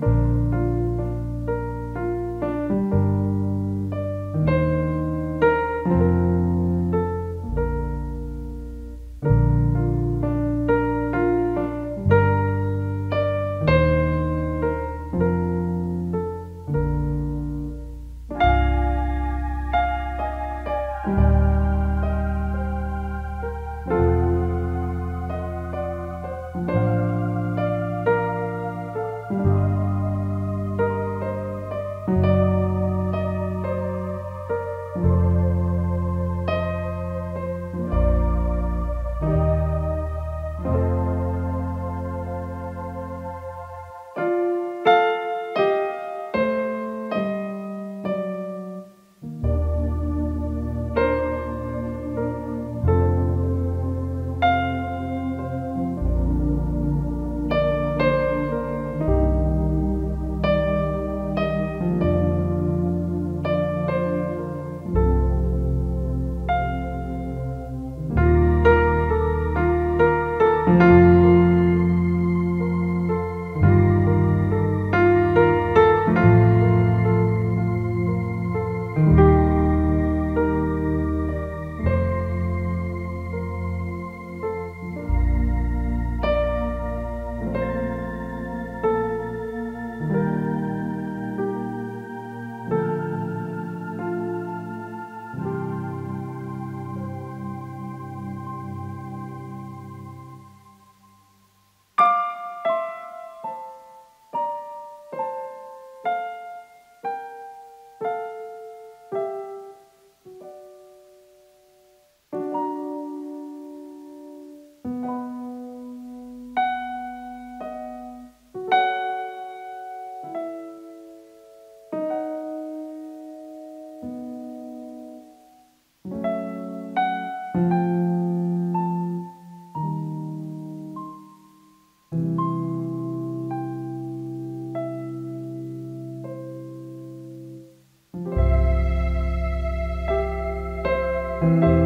you Bye.